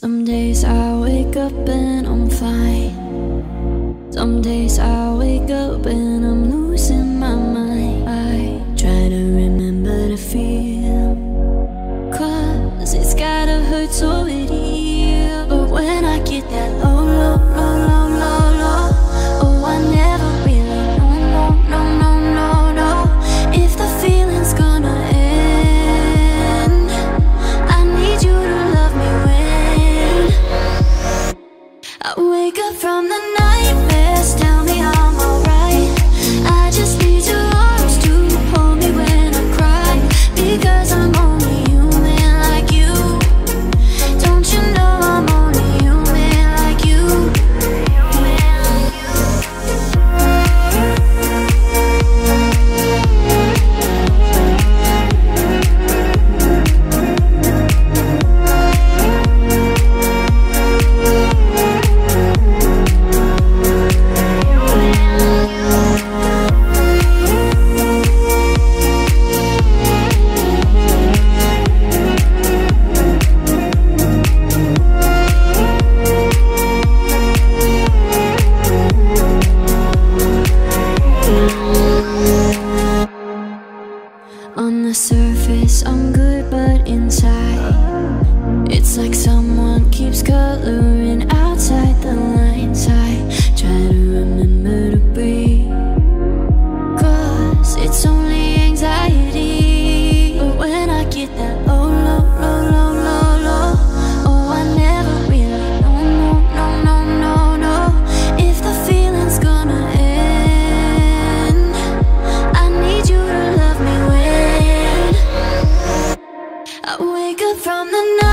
Some days I wake up and I'm fine. Some days I wake up and I'm losing my mind. I try to remember the feel. Cause it's gotta hurt so it surface. I'm good but inside It's like someone keeps coloring outside the lines. I try to remember to breathe Cause it's only from the night